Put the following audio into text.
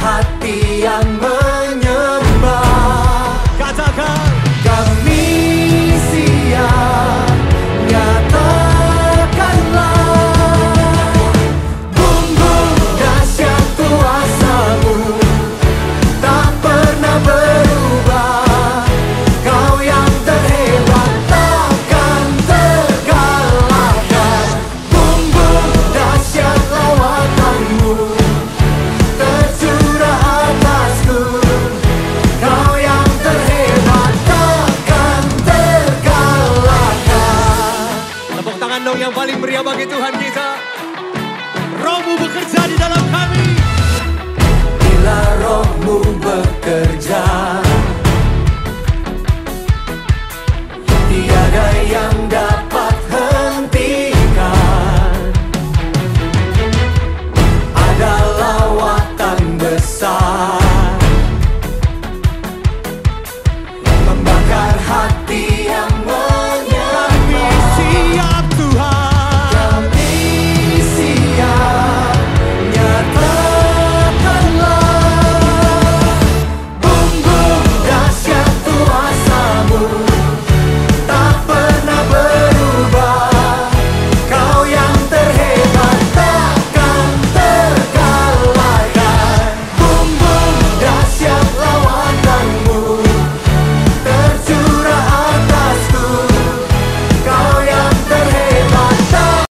hati yang tangan dong yang paling meriah bagi Tuhan kita. Rohmu bekerja di dalam.